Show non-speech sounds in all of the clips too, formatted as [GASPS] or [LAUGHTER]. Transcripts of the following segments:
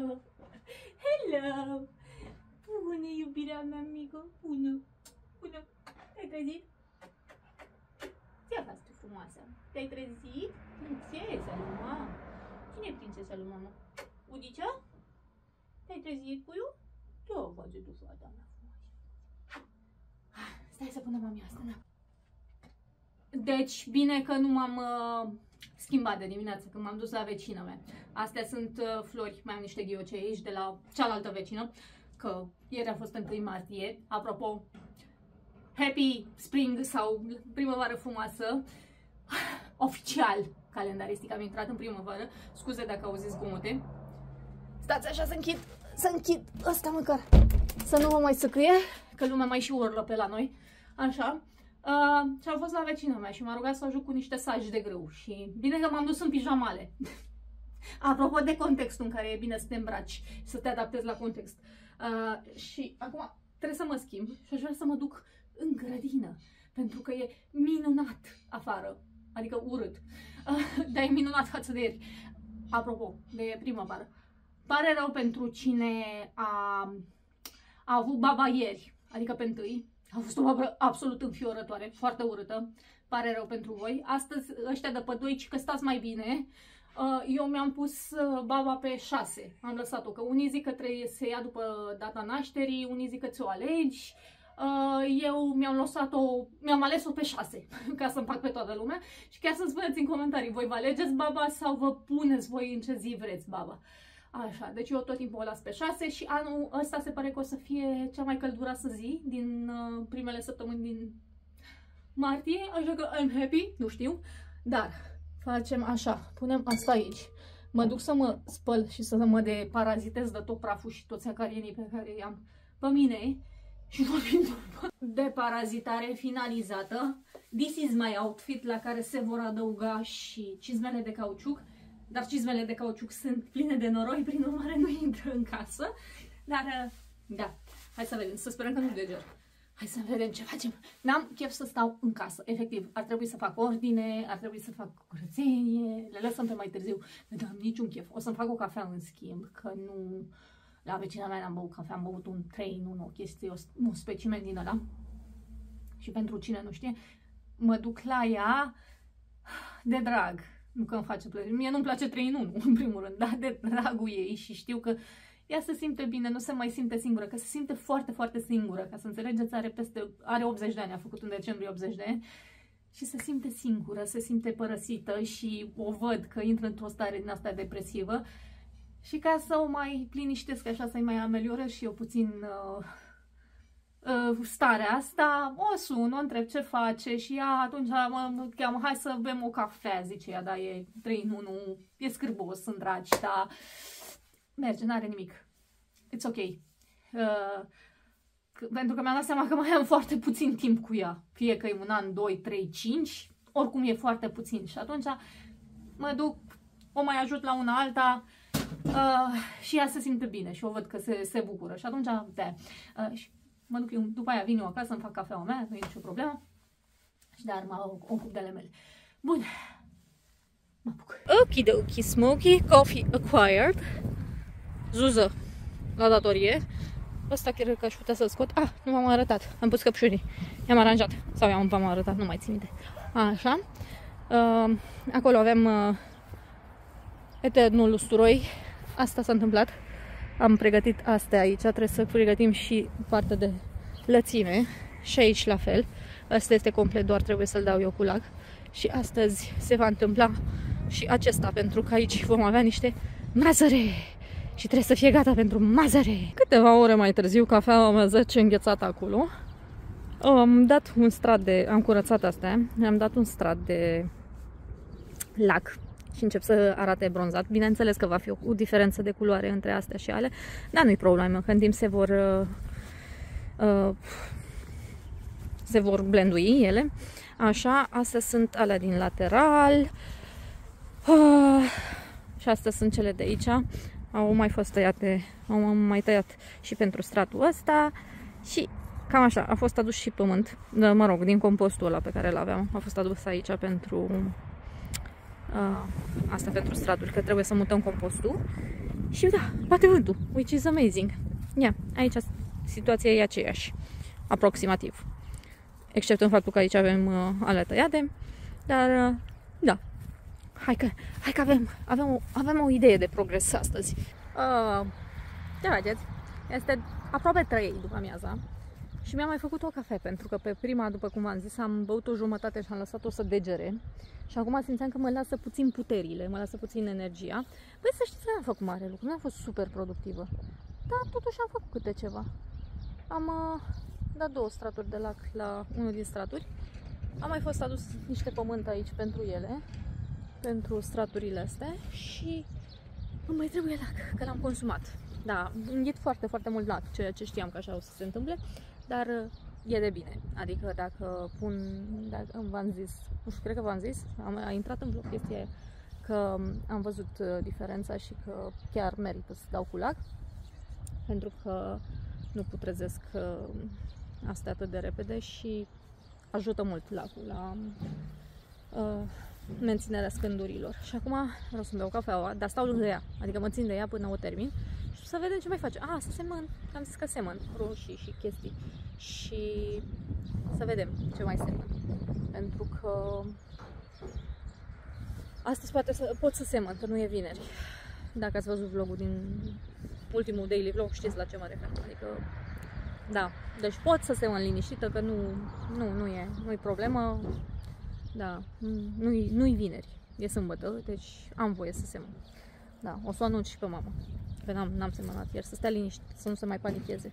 Hello! Bună, iubirea mea mică! Bună! Bună! Te-ai trezit? Ce faci tu frumoasă? Te-ai trezit? Prințesa lui mama! Cine e prințesa lui mama? Udicea? Te-ai trezit, puiu? Ce o face tu, fata mea frumoasă? Stai să punem mami asta, na. Deci, bine că nu m-am uh, schimbat de dimineață când m-am dus la vecina mea. Astea sunt uh, flori, mai am niște ghiocei aici de la cealaltă vecină, că ieri a fost 1 martie. Apropo, Happy Spring sau primăvară frumoasă. [SIGHS] Oficial, calendaristic, am intrat în primăvară. Scuze dacă auziți zgomote. Stați așa să închid, să închid ăsta măcar. Să nu mă mai săcâie, că lumea mai și urlă pe la noi. Așa. Uh, și am fost la vecina mea și m-a rugat să ajut cu niște saci de grâu și bine că m-am dus în pijamale. [LAUGHS] Apropo de contextul în care e bine să te îmbraci, să te adaptezi la context. Uh, și acum trebuie să mă schimb și aș vrea să mă duc în grădină, pentru că e minunat afară, adică urât, uh, [LAUGHS] dar e minunat față de ieri. Apropo, de primăvară. Pare rău pentru cine a, a avut baba ieri, adică pe întâi, a fost o babă absolut înfiorătoare, foarte urâtă. Pare rău pentru voi. Astăzi ăștia de păduici că stați mai bine. Uh, eu mi-am pus uh, baba pe 6. Am lăsat-o, că unii zic că trebuie să ia după data nașterii, unii zic că ți-o alegi. Uh, eu mi-am lăsat-o, mi-am ales-o pe 6, [LAUGHS] ca să fac pe toată lumea. Și chiar să spuneți în comentarii, voi vă alegeți baba sau vă puneți voi în ce zi vreți baba. Așa, deci eu tot timpul o las pe 6 și anul ăsta se pare că o să fie cea mai călduroasă zi din uh, primele săptămâni din martie, așa că I'm happy, nu știu, dar facem așa, punem asta aici. Mă duc să mă spăl și să mă deparazitez de tot praful și toți acarienii pe care i-am pe mine și vorbim de parazitare finalizată. This is my outfit la care se vor adăuga și cizmele de cauciuc dar cizmele de cauciuc sunt pline de noroi, prin urmare nu intră în casă. Dar, uh, da, hai să vedem, să sperăm că nu deger. Hai să vedem ce facem. N-am chef să stau în casă, efectiv. Ar trebui să fac ordine, ar trebui să fac curățenie, le lăsăm pe mai târziu. Nu am niciun chef. O să-mi fac o cafea în schimb, că nu... La vecina mea n-am băut cafea, am băut un train, nu o chestie, un specimen din ăla. Și pentru cine nu știe, mă duc la ea de drag nu că îmi face plăcere. Mie nu-mi place 3 în 1, în primul rând, [LAUGHS] dar de dragul ei și știu că ea se simte bine, nu se mai simte singură, că se simte foarte, foarte singură. Ca să înțelegeți, are, peste, are 80 de ani, a făcut în decembrie 80 de ani și se simte singură, se simte părăsită și o văd că intră într-o stare din asta depresivă. Și ca să o mai liniștesc așa, să-i mai ameliorez și eu puțin uh, uh, starea asta, o sun, o întreb ce face și ea atunci mă cheamă, hai să bem o cafea, zice ea, da, e 3 în 1, e scârbos, sunt dragi, da, merge, n-are nimic, it's ok. Uh, pentru că mi-am dat seama că mai am foarte puțin timp cu ea, fie că e un an, 2, 3, 5, oricum e foarte puțin și atunci mă duc, o mai ajut la una alta, Uh, și ea se simte bine și o văd că se, se bucură și atunci, da. Uh, și mă duc eu, după aia vin eu acasă, îmi fac cafeaua mea, nu e nicio problemă. Și dar mă ocup de ale mele. Bun. Mă apuc. Okidoki, smoky, coffee acquired. Zuză la datorie. Ăsta chiar că aș putea să-l scot. Ah, nu m-am arătat. Am pus căpșurii. I-am aranjat. Sau i-am v-am arătat, nu mai țin minte. Așa. Uh, acolo avem uh, eternul usturoi. Asta s-a întâmplat am pregătit astea aici, trebuie să pregătim și partea de lățime și aici la fel. Asta este complet, doar trebuie să-l dau eu cu lag. Și astăzi se va întâmpla și acesta, pentru că aici vom avea niște mazăre și trebuie să fie gata pentru mazăre. Câteva ore mai târziu, cafeaua mea 10 înghețată acolo. Am dat un strat de... am curățat astea, am dat un strat de lac și încep să arate bronzat. Bineînțeles că va fi o, o diferență de culoare între astea și ale, dar nu-i problemă, că în timp se vor uh, uh, se vor blendui ele. Așa, astea sunt alea din lateral uh, și astea sunt cele de aici. Au mai fost tăiate, au mai tăiat și pentru stratul ăsta și cam așa, a fost adus și pământ, mă rog, din compostul ăla pe care îl aveam, a fost adus aici pentru uh, asta pentru straduri, că trebuie să mutăm compostul Și da, bate vântul, which is amazing. Yeah, aici situația e aceeași, aproximativ. Except în faptul că aici avem uh, ale tăiate, dar uh, da, hai că, hai că avem, avem, o, avem o idee de progres astăzi. Uh, ce faceți? Este aproape 3 după amiaza și mi-am mai făcut o cafea pentru că pe prima, după cum v-am zis, am băut o jumătate și am lăsat-o să degere și acum simțeam că mă lasă puțin puterile, mă lasă puțin energia. Păi să știți că am făcut mare lucru, nu am fost super productivă, dar totuși am făcut câte ceva. Am uh, dat două straturi de lac la unul din straturi. Am mai fost adus niște pământ aici pentru ele, pentru straturile astea și îmi mai trebuie lac, că l-am consumat. Da, înghit foarte, foarte mult lac, ceea ce știam că așa o să se întâmple, dar e de bine. Adică dacă pun, dacă v-am zis, nu știu, cred că v-am zis, am a intrat în vreo chestie că am văzut uh, diferența și că chiar merită să dau cu lac, pentru că nu putrezesc uh, astea atât de repede și ajută mult lacul la uh, menținerea scândurilor. Și acum vreau să-mi beau cafeaua, dar stau lângă ea, adică mă țin de ea până o termin și să vedem ce mai face. Ah, să semăn, am zis că semăn roșii și chestii și să vedem ce mai semăn. Pentru că astăzi poate să, pot să semăn, că nu e vineri. Dacă ați văzut vlogul din ultimul daily vlog, știți la ce mă refer. Adică, da, deci pot să semăn liniștită, că nu, nu, nu e, nu e problemă. Da, nu-i, nu-i vineri, e sâmbătă, deci am voie să semăn. Da, o să o anunț și pe mama, că n-am, n-am semănat ieri, să stea liniștit, să nu se mai panicheze.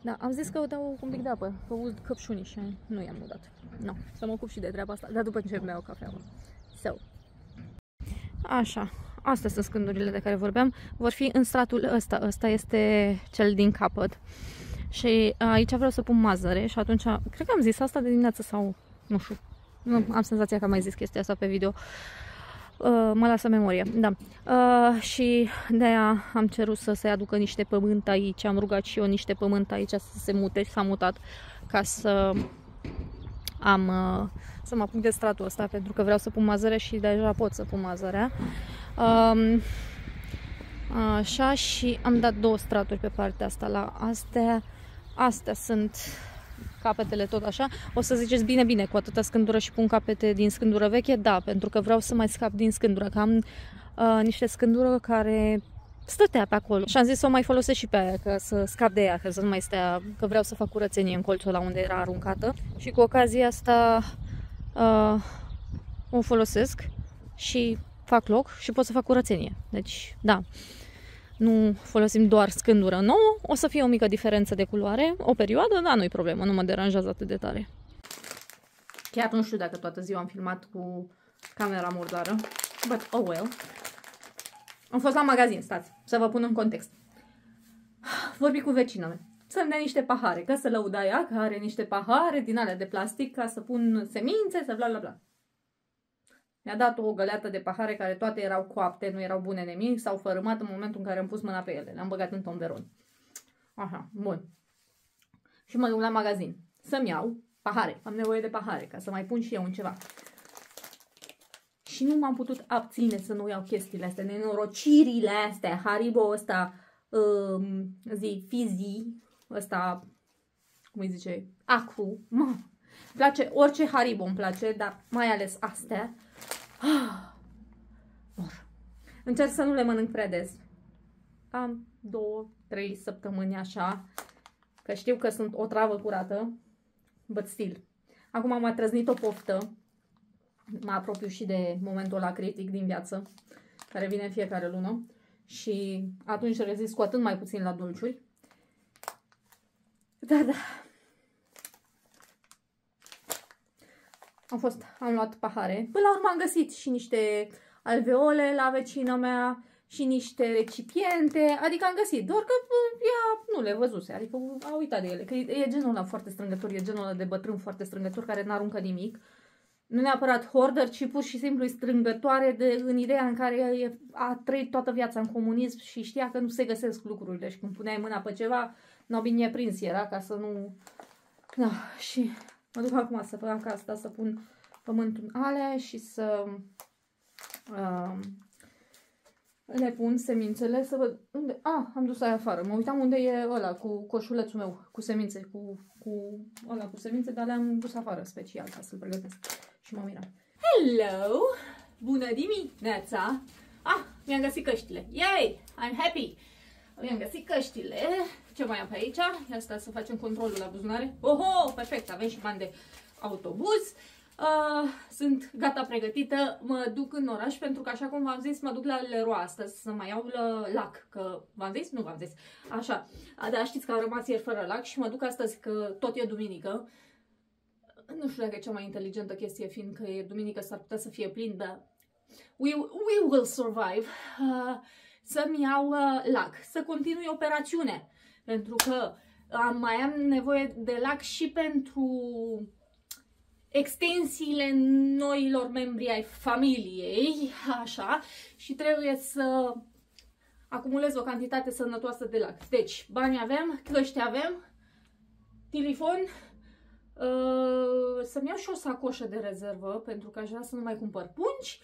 Da, am zis că o dau un pic de apă, că ud căpșunii și nu i-am udat. Nu, no, să mă ocup și de treaba asta, dar după ce beau cafeaua. So. Așa, astea sunt scândurile de care vorbeam. Vor fi în stratul ăsta, ăsta este cel din capăt. Și aici vreau să pun mazăre și atunci, cred că am zis asta de dimineață sau, nu știu, nu, am senzația că am mai zis chestia asta pe video. Uh, mă lasă memoria, da. Uh, și de-aia am cerut să se aducă niște pământ aici, am rugat și eu niște pământ aici să se mute și s-a mutat ca să am uh, să mă apuc de stratul ăsta pentru că vreau să pun mazăre și deja pot să pun mazărea. Um, așa și am dat două straturi pe partea asta la astea. Astea sunt capetele tot așa. O să ziceți, bine, bine, cu atâta scândură și pun capete din scândură veche? Da, pentru că vreau să mai scap din scândură, că am uh, niște scândură care stătea pe acolo. Și am zis să o mai folosesc și pe aia, că să scap de ea, că să nu mai stea, că vreau să fac curățenie în colțul la unde era aruncată. Și cu ocazia asta uh, o folosesc și fac loc și pot să fac curățenie. Deci, da, nu folosim doar scândură nouă, o să fie o mică diferență de culoare, o perioadă, dar nu-i problemă, nu mă deranjează atât de tare. Chiar nu știu dacă toată ziua am filmat cu camera murdară, but oh well. Am fost la magazin, stați, să vă pun în context. Vorbi cu vecina mea. Să-mi dea niște pahare, că să lăuda ea, că are niște pahare din alea de plastic ca să pun semințe, să bla bla bla. Mi-a dat o găleată de pahare care toate erau coapte, nu erau bune nimic, s-au fărâmat în momentul în care am pus mâna pe ele. Le-am băgat în tomberon. Așa, bun. Și mă duc la magazin să-mi iau pahare. Am nevoie de pahare ca să mai pun și eu în ceva. Și nu m-am putut abține să nu iau chestiile astea, nenorocirile astea, Haribo ăsta, um, zi, Fizi, ăsta, cum îi zice, Acru, mă, place, orice Haribo îmi place, dar mai ales astea. Ah, [GASPS] mor. Încerc să nu le mănânc prea des. Am două, trei săptămâni așa, că știu că sunt o travă curată, but still. Acum am mai trăznit o poftă, mă apropiu și de momentul ăla critic din viață, care vine în fiecare lună și atunci rezist cu atât mai puțin la dulciuri. Da, da. Am fost, am luat pahare. Până la urmă am găsit și niște alveole la vecina mea și niște recipiente, adică am găsit, doar că ea nu le văzuse, adică a uitat de ele, că e genul ăla foarte strângător, e genul ăla de bătrân foarte strângător care n-aruncă nimic. Nu neapărat hoarder, ci pur și simplu strângătoare de, în ideea în care a trăit toată viața în comunism și știa că nu se găsesc lucrurile și când puneai mâna pe ceva, nu bine prins era ca să nu... Da, și Mă duc acum să fac asta, să pun pământul în alea și să uh, le pun semințele să văd unde... Ah, am dus aia afară. Mă uitam unde e ăla cu coșulețul meu, cu semințe, cu, cu ăla cu semințe, dar le-am dus afară special ca să-l pregătesc. Și mă miram. Hello! Bună dimineața! Ah, mi-am găsit căștile. Yay! I'm happy! Mi-am găsit căștile. Ce mai am pe aici? Ia sta să facem controlul la buzunare. Oho, perfect, avem și bani de autobuz. Uh, sunt gata pregătită, mă duc în oraș pentru că, așa cum v-am zis, mă duc la Leroy astăzi să mai iau la lac, că v-am zis? Nu v-am zis. Așa, dar știți că am rămas ieri fără lac și mă duc astăzi că tot e duminică. Nu știu dacă e cea mai inteligentă chestie, fiindcă e duminică, s-ar putea să fie plin, dar we, we will survive. Uh, să-mi iau uh, lac, să continui operațiune, pentru că am, mai am nevoie de lac și pentru extensiile noilor membri ai familiei, [LAUGHS] așa, și trebuie să acumulez o cantitate sănătoasă de lac. Deci, bani avem, căști avem, telefon, uh, să-mi iau și o sacoșă de rezervă, pentru că aș vrea să nu mai cumpăr pungi,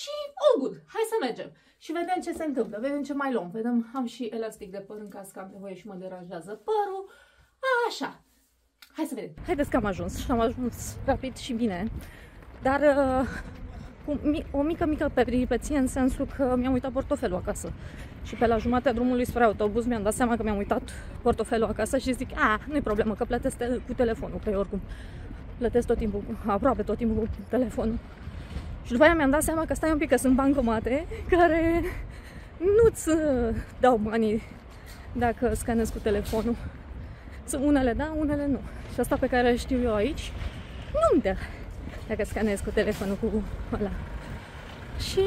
și all good, hai să mergem. Și vedem ce se întâmplă, vedem ce mai luăm. Vedem, am și elastic de păr în caz că am nevoie și mă deranjează părul. Așa, Hai să vedem. Haideți că am ajuns și am ajuns rapid și bine. Dar uh, cu o mică, mică peripeție în sensul că mi-am uitat portofelul acasă. Și pe la jumatea drumului spre autobuz mi-am dat seama că mi-am uitat portofelul acasă și zic, a, nu-i problemă, că plătesc cu telefonul, că eu oricum plătesc tot timpul, aproape tot timpul cu telefonul. Și după aia mi-am dat seama că stai un pic, că sunt bancomate care nu-ți uh, dau banii dacă scanezi cu telefonul. Sunt unele da, unele nu. Și asta pe care știu eu aici, nu-mi dă dacă scanez cu telefonul cu ăla. Și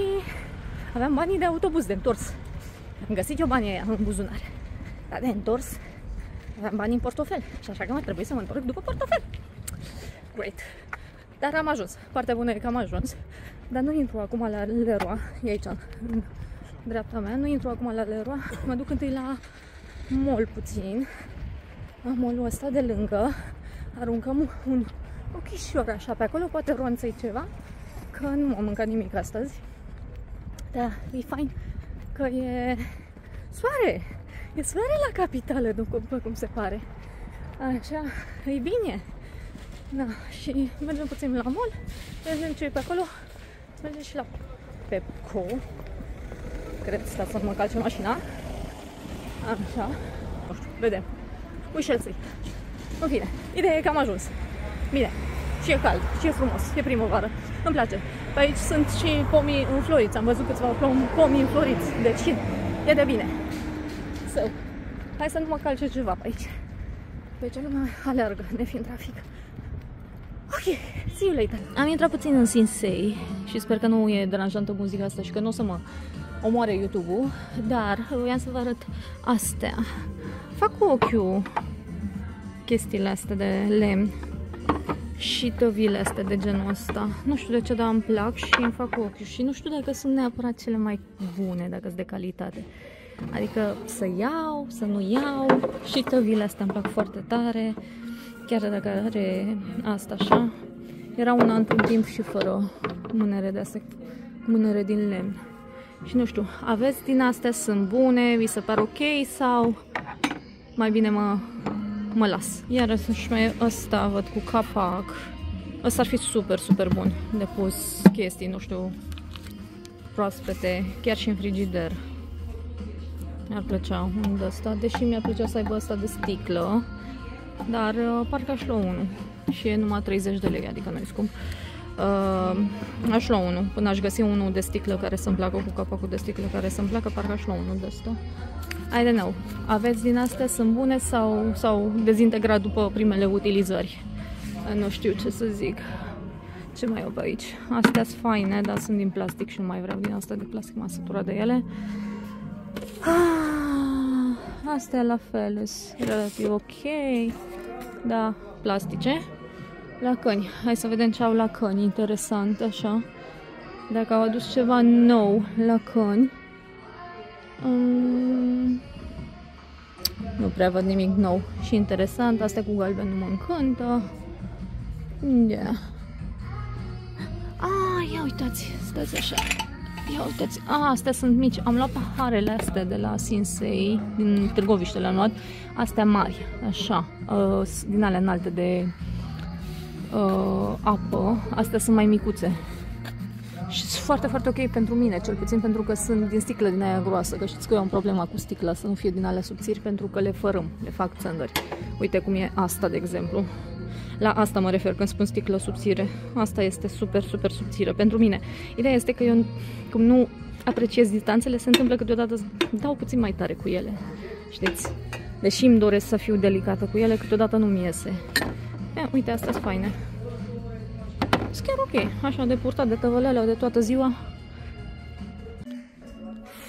aveam banii de autobuz de întors. Am găsit eu banii aia în buzunar. Dar de întors aveam banii în portofel. Și așa că mai trebuie să mă întorc după portofel. Great. Dar am ajuns. Partea bună e că am ajuns. Dar nu intru acum la Leroy. E aici, în dreapta mea. Nu intru acum la Leroy. Mă duc întâi la mall puțin. La mall ăsta de lângă aruncăm un ochișor așa pe acolo, poate ronțăi ceva, că nu am mâncat nimic astăzi. Da, e fain că e soare. E soare la capitală, după cum se pare. Așa, e bine. Da, și mergem puțin la mall, vedem ce e pe acolo, mergem și la Pepco. Cred, stați să mă calce mașina. Așa, nu știu, vedem. We shall see. În fine, ideea e că am ajuns. Bine, și e cald, și e frumos, e primăvară. Îmi place. Pe aici sunt și pomii înfloriți. Am văzut câțiva pomii înfloriți. Deci e de bine. So, hai să nu mă calce ceva pe aici. Pe ce lumea aleargă, ne fiind trafic. Ok, see you later. Am intrat puțin în Sinsei și sper că nu e deranjantă muzica asta și că nu o să mă omoare YouTube-ul, dar voiam să vă arăt astea. Fac cu ochiul chestiile astea de lemn și tăvile astea de genul ăsta. Nu știu de ce, dar îmi plac și îmi fac ochiul și nu știu dacă sunt neapărat cele mai bune, dacă sunt de calitate. Adică să iau, să nu iau și tăvile astea îmi plac foarte tare, chiar dacă are asta așa. Era una într-un timp și fără mânere de astea, mânere din lemn. Și nu știu, aveți din astea, sunt bune, vi se par ok sau mai bine mă mă las. Iar și mai ăsta văd cu capac. Ăsta ar fi super, super bun de pus chestii, nu știu, proaspete, chiar și în frigider. Mi-ar plăcea un de ăsta, deși mi-ar plăcea să aibă ăsta de sticlă, dar uh, parcă aș lua unul și e numai 30 de lei, adică nu e scump. Uh, aș lua unul, până aș găsi unul de sticlă care să-mi placă, cu capacul de sticlă care să-mi placă, parcă aș lua unul de ăsta. I don't know. Aveți din astea, sunt bune sau, sau dezintegrat după primele utilizări? Nu știu ce să zic. Ce mai au pe aici? Astea sunt faine, dar sunt din plastic și nu mai vreau din asta de plastic, m-am săturat de ele. Ah, astea la fel, sunt relativ ok. Da, plastice. La căni. Hai să vedem ce au la căni. Interesant, așa. Dacă au adus ceva nou la căni. Um, nu prea văd nimic nou și interesant. Astea cu galben nu mă încântă. Yeah. Ah, ia uitați, stați așa. Ia uitați, a, astea sunt mici. Am luat paharele astea de la Sinsei, din Târgoviște le-am luat. Astea mari, așa, uh, din alea înalte de uh, apă. Astea sunt mai micuțe. Și sunt foarte, foarte ok pentru mine, cel puțin pentru că sunt din sticlă din aia groasă, că știți că eu am problema cu sticla, să nu fie din alea subțiri, pentru că le fărâm, le fac țândări. Uite cum e asta, de exemplu. La asta mă refer când spun sticlă subțire. Asta este super, super subțire pentru mine. Ideea este că eu, cum nu apreciez distanțele, se întâmplă câteodată dau puțin mai tare cu ele. Știți? Deși îmi doresc să fiu delicată cu ele, câteodată nu-mi iese. E, uite, astea sunt faine. Sunt chiar ok. Așa, de purtat, de tăvălele, de toată ziua.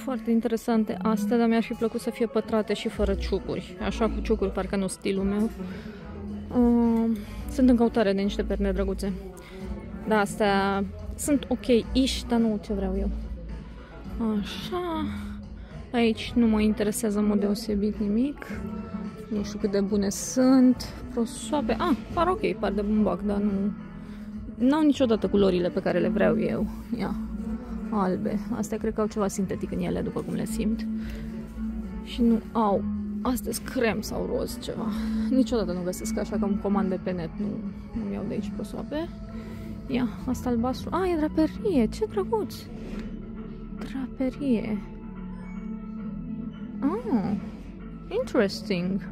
Foarte interesante astea, dar mi-ar fi plăcut să fie pătrate și fără ciucuri. Așa cu ciucuri, parcă nu stilul meu. Uh, sunt în căutare de niște perne drăguțe. Da, astea sunt ok-ish, dar nu ce vreau eu. Așa. Aici nu mă interesează în mod deosebit nimic. Nu știu cât de bune sunt. Prosoape. Ah, par ok, par de bumbac, dar nu... N-au niciodată culorile pe care le vreau eu. Ia. Albe. Astea cred că au ceva sintetic în ele, după cum le simt. Și nu au Astăzi crem sau roz ceva. Niciodată nu găsesc așa că îmi comand pe net. Nu, nu iau de aici prosoape. Ia, asta albastru. Ah, e draperie. Ce drăguț. Draperie. Ah, interesting.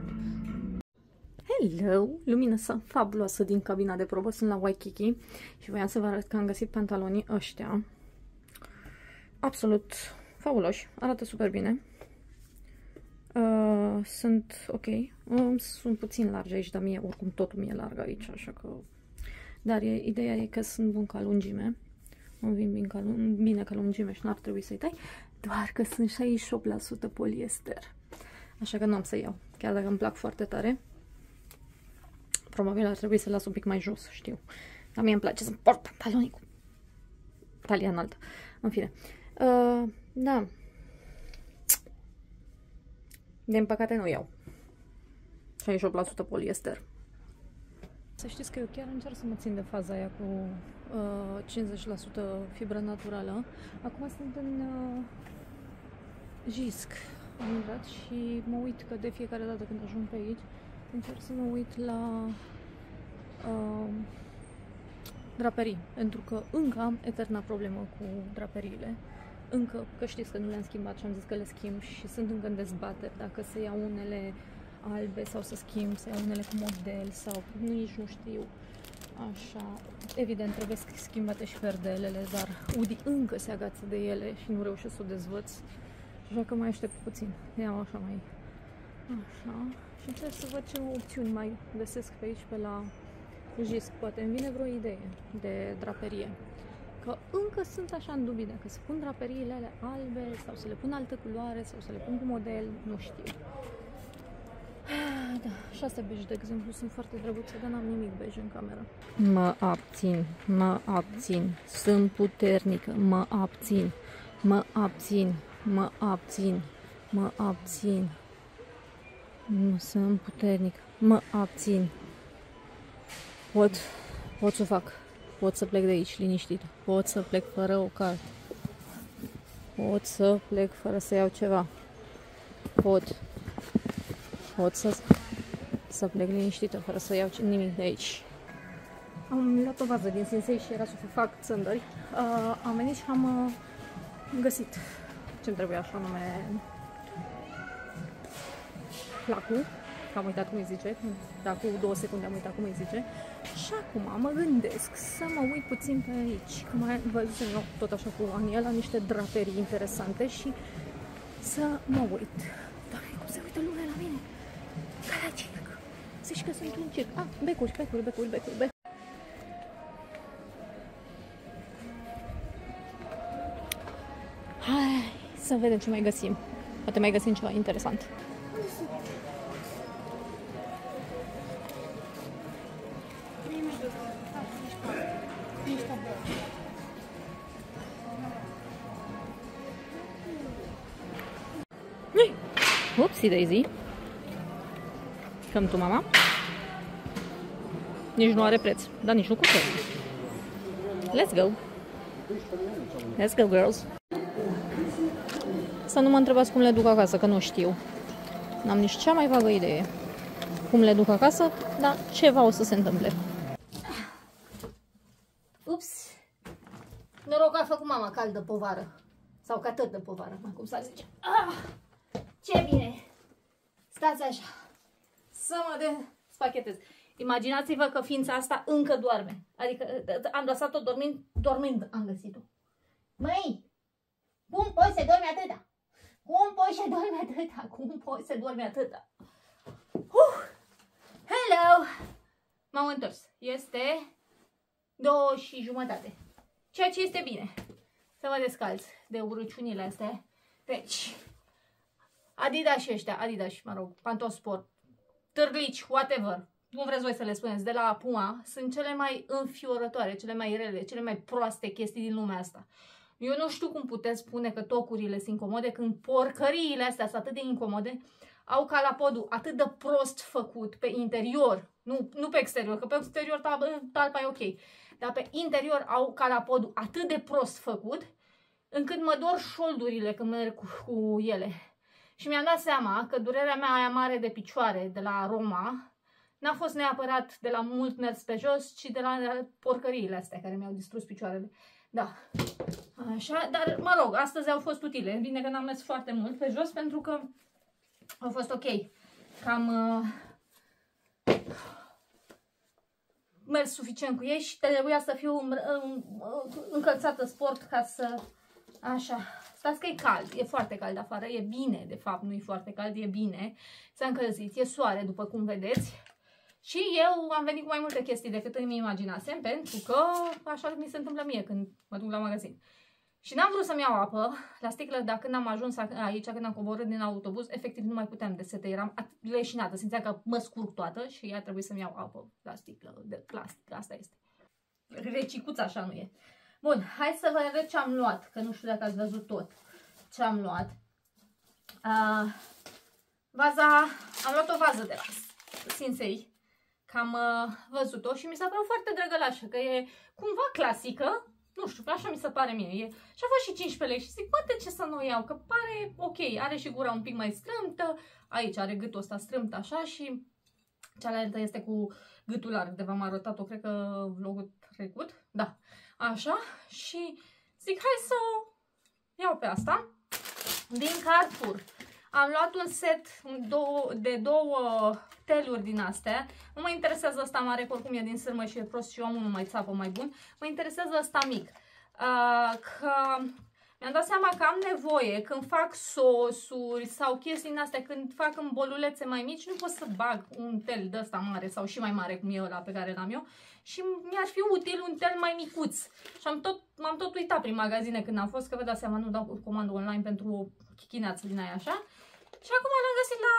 Hello! Lumină fabuloasă din cabina de probă. Sunt la Waikiki și voiam să vă arăt că am găsit pantalonii ăștia. Absolut fabuloși. Arată super bine. Uh, sunt ok. Uh, sunt puțin largi aici, dar mie oricum totul mi-e larg aici, așa că... Dar e, ideea e că sunt bun ca lungime. Îmi vin bine ca, bine ca lungime și n-ar trebui să-i tai. Doar că sunt 68% poliester. Așa că nu am să iau. Chiar dacă îmi plac foarte tare. Probabil ar trebui să las un pic mai jos, știu. Dar mie îmi place să port pantaloni cu talia înaltă. În fine. Uh, da, din păcate nu iau. 68% poliester. Să știți că eu chiar încerc să mă țin de faza aia cu uh, 50% fibră naturală. Acum sunt în uh, Jisc, am intrat și mă uit că de fiecare dată când ajung pe aici, încerc să mă uit la uh, draperii, pentru că încă am eterna problemă cu draperiile încă, că știți că nu le-am schimbat și am zis că le schimb și sunt încă în dezbateri dacă să iau unele albe sau să schimb, să iau unele cu model sau nici nu știu. Așa, evident trebuie schimbate și verdelele, dar Udi încă se agață de ele și nu reușesc să o dezvăț. Așa că mai aștept puțin. Iau așa mai... Așa. Și încerc să văd ce opțiuni mai găsesc pe aici, pe la Jisc. Poate îmi vine vreo idee de draperie că încă sunt așa în dubii dacă să pun draperiile alea albe sau să le pun altă culoare sau să le pun cu model, nu știu. Ah, da, șase bej, de exemplu, sunt foarte drăguțe, dar n-am nimic bej în cameră. Mă abțin, mă abțin, sunt puternică, mă abțin, mă abțin, mă abțin, mă abțin. Nu sunt puternic, mă abțin. Pot, pot să fac. Pot să plec de aici liniștit. Pot să plec fără o carte. Pot să plec fără să iau ceva. Pot. Pot să, să plec liniștită fără să iau nimic de aici. Am luat o vază din Sensei și era să fac țândări. Uh, am venit și am uh, găsit ce-mi trebuia așa nume placul că am uitat cum îi zice, dar cu două secunde am uitat cum îi zice. Și acum mă gândesc să mă uit puțin pe aici, că mai văzusem eu tot așa cu Aniela niște draperii interesante și să mă uit. Doamne, cum se uită lumea la mine? Ca la circ. Zici că sunt un circ. Ah, becuri, becuri, becuri, becuri, becuri. Hai să vedem ce mai găsim. Poate mai găsim ceva interesant. Oopsie daisy. Cam tu, mama. Nici nu are preț, dar nici nu costă. Let's go. Let's go, girls. să nu mă întrebați cum le duc acasă, că nu știu. N-am nici cea mai vagă idee cum le duc acasă, dar ceva o să se întâmple. Ups! Noroc că a făcut mama caldă povară. Sau catăt de povară, cum s-ar zice. Ah! Ce bine! Stați așa. Să mă de spachetez. Imaginați-vă că ființa asta încă doarme. Adică am lăsat-o dormind, dormind am găsit-o. Măi, cum poți să dormi atâta? Cum poți să dormi atâta? Cum poți să dormi atâta? Uh! Hello! M-am întors. Este două și jumătate. Ceea ce este bine. Să mă descalț de urăciunile astea. Deci, Adidas și ăștia, Adidas, mă rog, pantosport, târlici, whatever, cum vreți voi să le spuneți, de la Puma, sunt cele mai înfiorătoare, cele mai rele, cele mai proaste chestii din lumea asta. Eu nu știu cum puteți spune că tocurile sunt incomode când porcăriile astea sunt atât de incomode, au calapodul atât de prost făcut pe interior, nu, nu pe exterior, că pe exterior talpa e ok, dar pe interior au calapodul atât de prost făcut, încât mă dor șoldurile când merg cu, cu ele. Și mi-am dat seama că durerea mea aia mare de picioare de la Roma n-a fost neapărat de la mult mers pe jos, ci de la porcăriile astea care mi-au distrus picioarele. Da. Așa, dar mă rog, astăzi au fost utile. Bine că n-am mers foarte mult pe jos pentru că au fost ok. Cam uh, mers suficient cu ei și trebuia să fiu încălțată sport ca să... Așa. Stați că e cald, e foarte cald afară, e bine, de fapt, nu e foarte cald, e bine. S-a încălzit, e soare, după cum vedeți. Și eu am venit cu mai multe chestii decât îmi imaginasem, pentru că așa mi se întâmplă mie când mă duc la magazin. Și n-am vrut să-mi iau apă la sticlă, dar când am ajuns aici, când am coborât din autobuz, efectiv nu mai puteam de sete, eram leșinată, simțeam că mă scurg toată și ea trebuie să-mi iau apă la sticlă de plastic, asta este. Recicuța așa nu e. Bun, hai să vă arăt ce am luat, că nu știu dacă ați văzut tot ce am luat. Uh, vaza, am luat o vază de la Sinsei, că am uh, văzut-o și mi s-a părut foarte drăgălașă, că e cumva clasică, nu știu, așa mi se pare mie. E... Și a fost și 15 lei și zic, poate ce să nu iau, că pare ok, are și gura un pic mai strâmtă, aici are gâtul ăsta strâmt așa și cealaltă este cu gâtul larg, de v-am arătat-o, cred că vlogul trecut, da, așa, și zic, hai să o iau pe asta, din Carrefour. Am luat un set de două teluri din astea. Nu mă interesează asta mare, că oricum e din sârmă și e prost și eu am unul mai țapă mai bun. Mă interesează asta mic. Uh, că mi-am dat seama că am nevoie când fac sosuri sau chestii din astea, când fac în bolulețe mai mici, nu pot să bag un tel de ăsta mare sau și mai mare cum e ăla pe care l-am eu și mi-ar fi util un tel mai micuț. Și am tot, m-am tot uitat prin magazine când am fost, că vă dați seama, nu dau comandă online pentru o chichineață din aia așa. Și acum l-am găsit la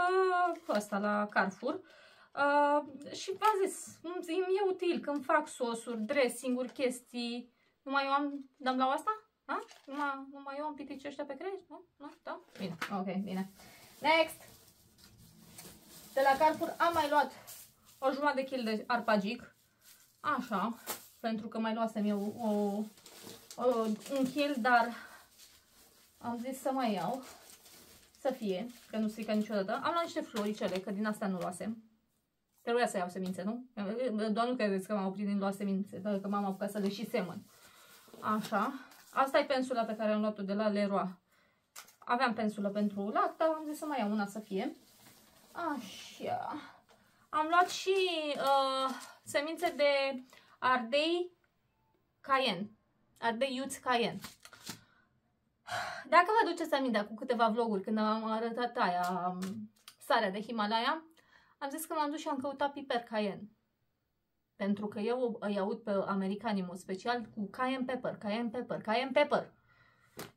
uh, ăsta, la Carrefour. Uh, și v-am zis, îmi e util când fac sosuri, dressing-uri, chestii. Nu mai eu am, dăm la asta? Ha? Numai, numai eu am pitici ăștia pe creier? Nu? Nu? Da? Bine. Ok, bine. Next! De la Carrefour am mai luat o jumătate de kil de arpagic. Așa. Pentru că mai luasem eu o, o, un kil, dar am zis să mai iau. Să fie, că nu strică niciodată. Am luat niște floricele, că din asta nu luasem. Trebuia să iau semințe, nu? Doar nu credeți că m-am oprit din lua semințe, că m-am apucat să le și semăn. Așa. Asta e pensula pe care am luat-o de la Leroy. Aveam pensulă pentru lacta, am zis să mai iau una să fie. Așa. Am luat și uh, semințe de ardei cayenne. Ardei iuți cayenne. Dacă vă duceți aminte cu câteva vloguri când am arătat aia um, sarea de Himalaya, am zis că m-am dus și am căutat piper cayenne. Pentru că eu îi aud pe americani în mod special cu cayenne pepper, cayenne pepper, cayenne pepper.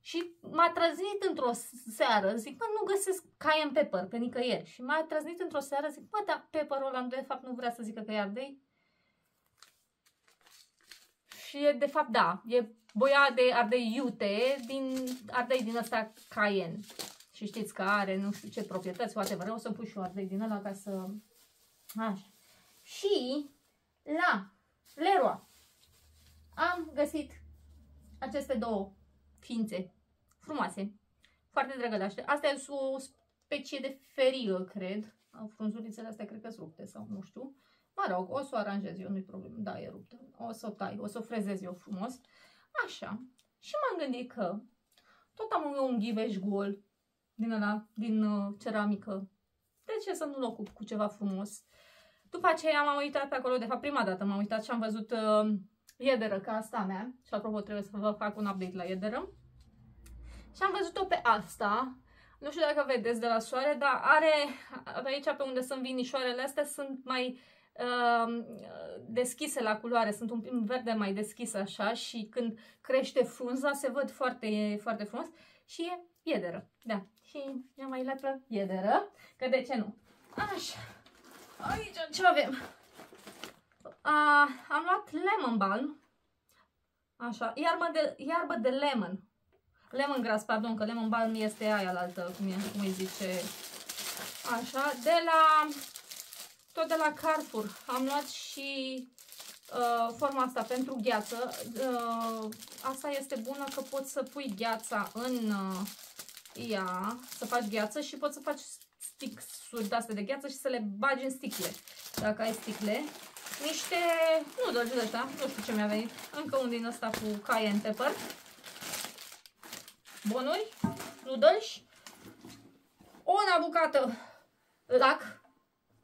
Și m-a trăznit într-o seară, zic, mă, nu găsesc cayenne pepper pe nicăieri. Și m-a trăznit într-o seară, zic, mă, dar pepperul ăla de fapt nu vrea să zică că e ardei. Și e, de fapt, da, e boia de ardei iute din ardei din ăsta cayenne. Și știți că are nu știu ce proprietăți, whatever. O să pun și o ardei din ăla ca să... Așa. Și la Leroy am găsit aceste două ființe frumoase. Foarte drăgălaște. Asta e o specie de ferilă, cred. Frunzulițele astea cred că sunt rupte sau nu știu. Mă rog, o să o aranjez eu, nu-i problemă. Da, e ruptă. O să o tai, o să o frezez eu frumos. Așa. Și m-am gândit că tot am eu un ghiveș gol din ăla, din uh, ceramică. De ce să nu-l ocup cu ceva frumos? După aceea m-am uitat pe acolo, de fapt prima dată m-am uitat și am văzut uh, iederă ca asta mea. Și apropo trebuie să vă fac un update la iederă. Și am văzut-o pe asta. Nu știu dacă vedeți de la soare, dar are aici pe unde sunt vinișoarele astea sunt mai uh, deschise la culoare, sunt un pic verde mai deschis așa și când crește frunza se văd foarte, foarte frumos și e iederă. Da. Și ne mai luat pe iederă, că de ce nu? Așa. Aici ce avem? A, am luat lemon balm. Așa, iarbă de, iarbă de lemon. Lemongrass, pardon, că lemon balm este aia la altă, cum, e, cum îi zice. Așa, de la, tot de la Carrefour am luat și uh, forma asta pentru gheață. Uh, asta este bună că poți să pui gheața în uh, ea, să faci gheață și poți să faci stixuri de astea de gheață și să le bagi în sticle. Dacă ai sticle, niște noodles de ăștia, nu știu ce mi-a venit, încă un din ăsta cu cayenne pepper. Bunuri, noodles, una bucată lac,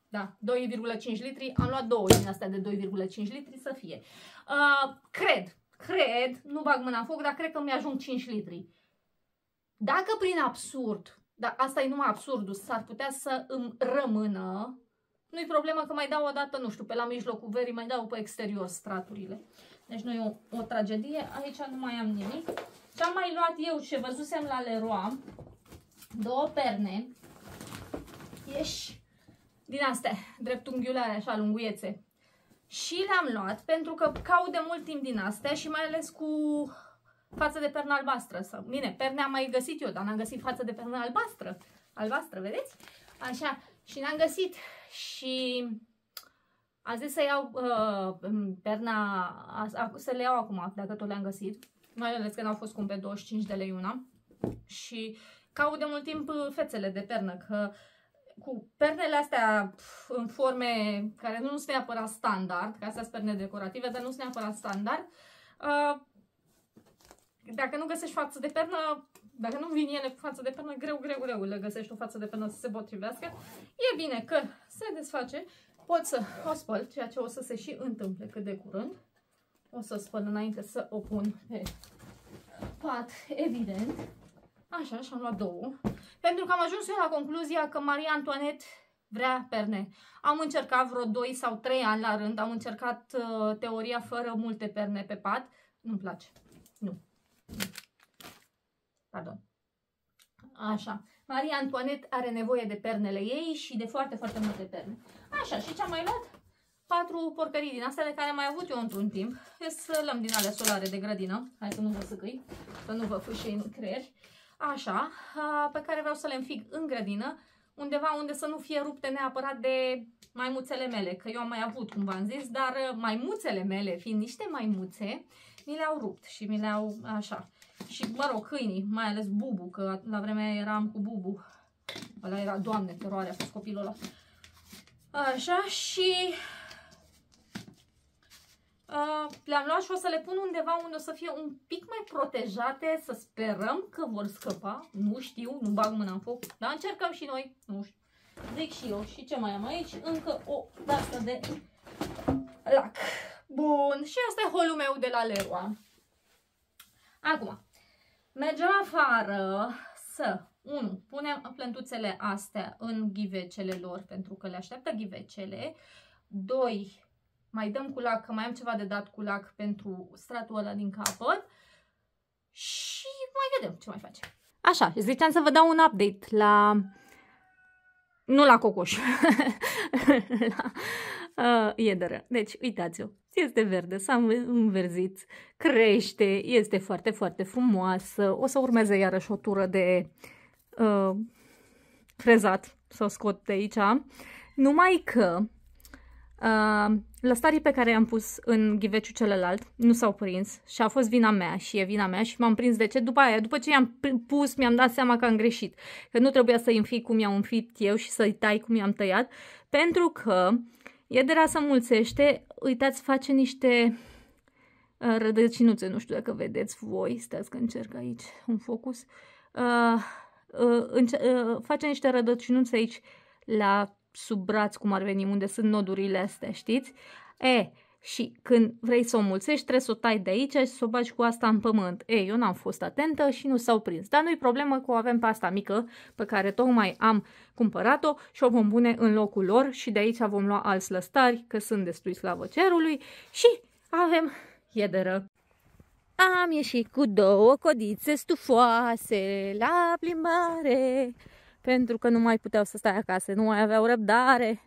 da, 2,5 litri, am luat două din astea de 2,5 litri să fie. Uh, cred, cred, nu bag mâna în foc, dar cred că mi-ajung 5 litri. Dacă prin absurd, dar asta e numai absurdul, s-ar putea să îmi rămână, nu-i problemă că mai dau o dată, nu știu, pe la mijlocul verii, mai dau pe exterior straturile. Deci nu e o, o tragedie, aici nu mai am nimic. Ce am mai luat eu ce văzusem la Leroy, două perne, ieși din astea, dreptunghiulare, așa, lunguiețe. Și le-am luat pentru că caut de mult timp din astea și mai ales cu față de pernă albastră. Sau, bine, perne am mai găsit eu, dar n-am găsit față de pernă albastră. Albastră, vedeți? Așa, și n-am găsit. Și a zis să iau uh, perna, a, a, să le iau acum, dacă tot le-am găsit. Mai ales că n-au fost scumpe 25 de lei una. Și caut de mult timp uh, fețele de pernă, că cu pernele astea în forme care nu sunt neapărat standard, că astea sunt perne decorative, dar nu sunt neapărat standard, uh, dacă nu găsești față de pernă, dacă nu vin ele cu față de pernă, greu, greu, greu le găsești o față de pernă să se potrivească. E bine că se desface, pot să o spăl, ceea ce o să se și întâmple cât de curând. O să spăl înainte să o pun pe pat, evident. Așa, și am luat două. Pentru că am ajuns eu la concluzia că Maria Antoinette vrea perne. Am încercat vreo 2 sau 3 ani la rând, am încercat uh, teoria fără multe perne pe pat. Nu-mi place. Nu. Pardon. Așa. Maria Antoinette are nevoie de pernele ei și de foarte, foarte multe perne. Așa, și ce am mai luat? Patru porcării din astea de care am mai avut eu într-un timp. E lăm din alea solare de grădină. Hai să nu vă săcăi, să nu vă fâșie în creier. Așa, pe care vreau să le înfig în grădină, undeva unde să nu fie rupte neapărat de maimuțele mele, că eu am mai avut, cum v-am zis, dar maimuțele mele, fiind niște maimuțe, mi le-au rupt și mi le-au așa. Și, mă rog, câinii, mai ales Bubu, că la vremea eram cu Bubu. Ăla era, doamne, teroare a fost copilul ăla. Așa, și uh, le-am luat și o să le pun undeva unde o să fie un pic mai protejate, să sperăm că vor scăpa. Nu știu, nu bag mâna în foc, dar încercăm și noi, nu știu. Zic și eu. Și ce mai am aici? Încă o dastă de lac. Bun, și asta e holul meu de la Leroy. Acum, mergem afară să, 1. Punem plantuțele astea în ghivecele lor pentru că le așteaptă ghivecele. 2. Mai dăm cu lac, că mai am ceva de dat cu lac pentru stratul ăla din capăt. Și mai vedem ce mai facem. Așa, ziceam să vă dau un update la... Nu la cocoș, [LAUGHS] la uh, iederă. Deci, uitați-o, este verde, s-a înverzit, crește, este foarte, foarte frumoasă. O să urmeze iarăși o tură de uh, frezat, să o scot de aici. Numai că Uh, lăstarii pe care i-am pus în ghiveciul celălalt nu s-au prins și a fost vina mea și e vina mea și m-am prins de ce? După aia, după ce i-am pus, mi-am dat seama că am greșit. Că nu trebuia să-i înfii cum i-am înfit eu și să-i tai cum i-am tăiat, pentru că iederea să mulțește, uitați, face niște uh, rădăcinuțe, nu știu dacă vedeți voi, stați că încerc aici un focus, uh, uh, uh, face niște rădăcinuțe aici la sub braț, cum ar veni, unde sunt nodurile astea, știți? E, și când vrei să o mulțești, trebuie să o tai de aici și să o bagi cu asta în pământ. Ei, eu n-am fost atentă și nu s-au prins. Dar nu-i problemă că o avem pe asta mică, pe care tocmai am cumpărat-o și o vom pune în locul lor și de aici vom lua alți lăstari, că sunt destui slavă cerului și avem iederă. Am ieșit cu două codițe stufoase la plimbare pentru că nu mai puteau să stai acasă, nu mai aveau răbdare.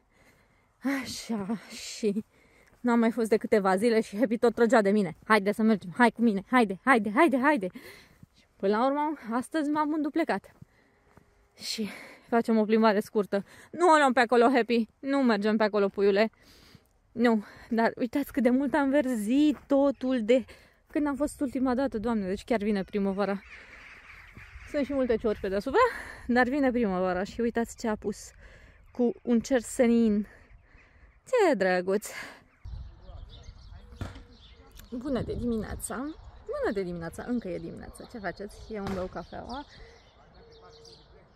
Așa, și n-am mai fost de câteva zile și Happy tot trăgea de mine. Haide să mergem, hai cu mine, haide, haide, haide, haide. Și până la urmă, astăzi m-am înduplecat. Și facem o plimbare scurtă. Nu o luăm pe acolo, Happy, nu mergem pe acolo, puiule. Nu, dar uitați cât de mult am verzit totul de când am fost ultima dată, doamne, deci chiar vine primăvara. Sunt și multe ciori pe deasupra, dar vine primăvara și uitați ce a pus cu un cer senin. Ce drăguț! Bună de dimineața! Bună de dimineața! Încă e dimineața. Ce faceți? Eu îmi beau cafeaua.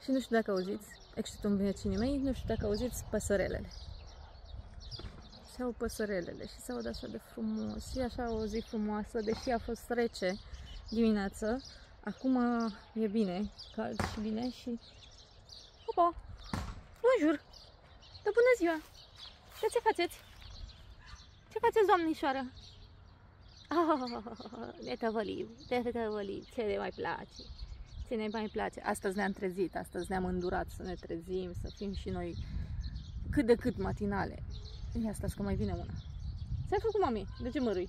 Și nu știu dacă auziți, exceptul vecinii mei, nu știu dacă auziți păsărelele. Se au păsărelele și se aud așa de frumos. Și așa o zi frumoasă, deși a fost rece dimineață. Acum e bine, cald și bine și... Opa! Bonjour! Da bună ziua! De ce faceți? Ce faceți, doamnișoară? Oh, de tăvăliu, de tăvăliu, ce ne mai place, ce ne mai place. Astăzi ne-am trezit, astăzi ne-am îndurat să ne trezim, să fim și noi cât de cât matinale. Ia stați că mai vine una. Ce-ai făcut, mami? De ce mărui?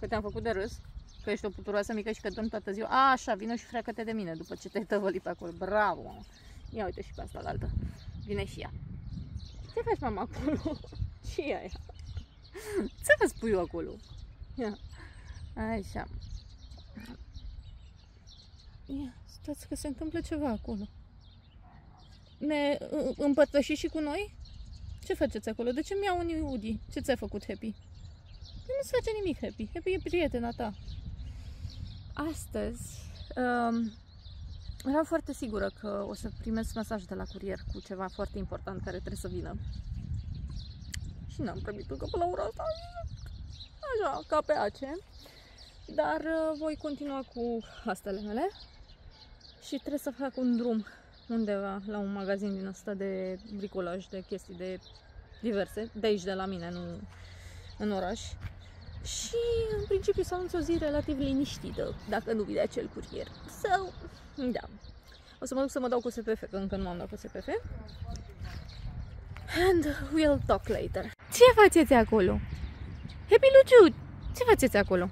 Că te-am făcut de râs? Că ești o puturoasă mică și că dormi toată ziua. A, așa, vină și freacă-te de mine după ce te-ai tăvălit pe acolo. Bravo, mama. Ia uite și pe asta la altă. Vine și ea. Ce faci, mama, acolo? [LAUGHS] ce e aia? Ce faci puiul acolo? Ia. Așa. Ia, stați că se întâmplă ceva acolo. Ne împărtășiți și cu noi? Ce faceți acolo? De ce mi-au unii Udi? Ce ți-a făcut Happy? Nu se face nimic Happy. Happy e prietena ta astăzi um, eram foarte sigură că o să primesc mesaj de la curier cu ceva foarte important care trebuie să vină. Și n-am primit încă până la ora asta. Așa, ca pe ace. Dar uh, voi continua cu astele mele și trebuie să fac un drum undeva la un magazin din asta de bricolaj, de chestii de diverse, de aici de la mine, nu în oraș și în principiu s-a anunț o zi relativ liniștită, dacă nu vine acel curier. Sau, so, da. O să mă duc să mă dau cu SPF, că încă nu am dat cu SPF. And we'll talk later. Ce faceți acolo? Happy Luciu, ce faceți acolo?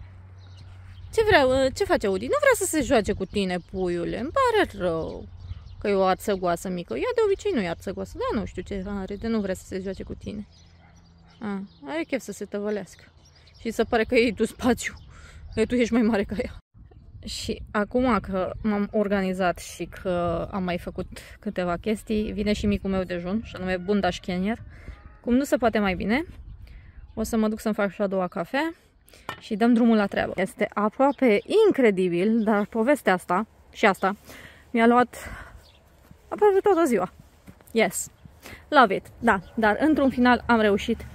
Ce, vrea, ce face Audi? Nu vrea să se joace cu tine, puiule. Îmi pare rău că e o arțăgoasă mică. Ea de obicei nu e arțăgoasă, dar nu știu ce are, de nu vrea să se joace cu tine. A, are chef să se tăvălească și se pare că iei tu spațiu, că tu ești mai mare ca ea. Și acum că m-am organizat și că am mai făcut câteva chestii, vine și micul meu dejun, și anume bundaș kenier. Cum nu se poate mai bine, o să mă duc să-mi fac și a doua cafea și dăm drumul la treabă. Este aproape incredibil, dar povestea asta și asta mi-a luat aproape toată ziua. Yes, love it, da, dar într-un final am reușit.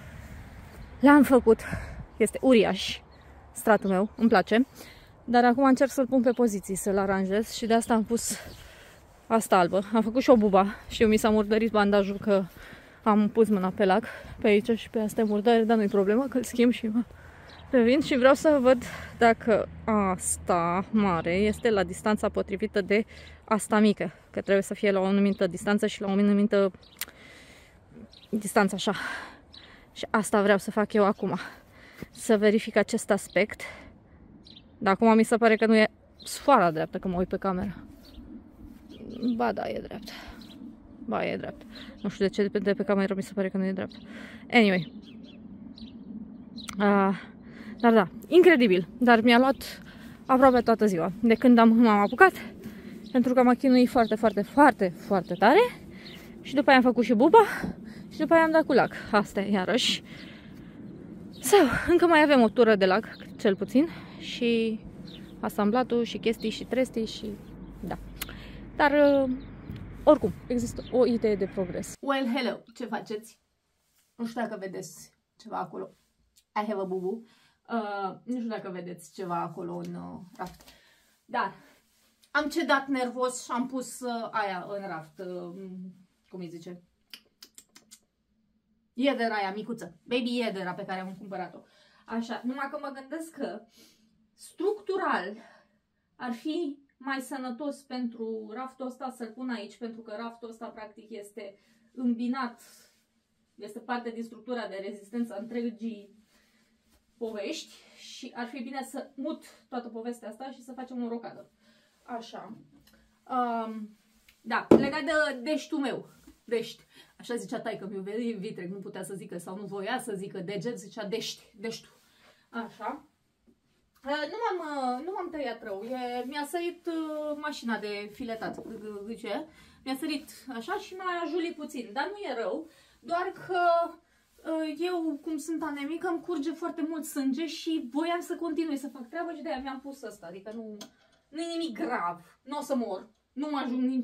L-am făcut este uriaș stratul meu, îmi place. Dar acum încerc să-l pun pe poziții, să-l aranjez și de asta am pus asta albă. Am făcut și o buba și eu mi s-a murdărit bandajul că am pus mâna pe lac, pe aici și pe astea murdare, dar nu-i problemă, că îl schimb și mă revin și vreau să văd dacă asta mare este la distanța potrivită de asta mică, că trebuie să fie la o anumită distanță și la o anumită distanță așa. Și asta vreau să fac eu acum să verific acest aspect. Dar acum mi se pare că nu e sfoara dreaptă, că mă uit pe cameră. Ba da, e dreaptă. Ba, e drept. Nu știu de ce, de pe cameră mi se pare că nu e drept. Anyway. Uh, dar da, incredibil. Dar mi-a luat aproape toată ziua. De când am, m-am apucat. Pentru că m-a chinuit foarte, foarte, foarte, foarte tare. Și după aia am făcut și buba. Și după aia am dat cu lac. Asta e iarăși. Sau, încă mai avem o tură de lac, cel puțin. Și asamblatul și chestii și trestii și da. Dar uh, oricum, există o idee de progres. Well, hello! Ce faceți? Nu știu dacă vedeți ceva acolo. I have a bubu. Uh, nu știu dacă vedeți ceva acolo în uh, raft. Dar am cedat nervos și am pus uh, aia în raft. Uh, cum îi zice? Iedera aia micuță. Baby iedera pe care am cumpărat-o. Așa, numai că mă gândesc că structural ar fi mai sănătos pentru raftul ăsta să-l pun aici, pentru că raftul ăsta practic este îmbinat, este parte din structura de rezistență întregii povești și ar fi bine să mut toată povestea asta și să facem o rocadă. Așa. Um, da, legat de deștul meu. Dești. Așa zicea taică mi Vitreg, nu putea să zică sau nu voia să zică deget, zicea dești, deștul. Așa. Uh, nu m-am, uh, nu m-am tăiat rău. E, mi-a sărit uh, mașina de filetat, zice. Mi-a sărit așa și m-a ajulit puțin. Dar nu e rău, doar că eu, cum sunt anemică, îmi curge foarte mult sânge și voiam să continui să fac treabă și de-aia mi-am pus asta. Adică nu, nu e nimic grav. Nu o să mor. Nu mă ajung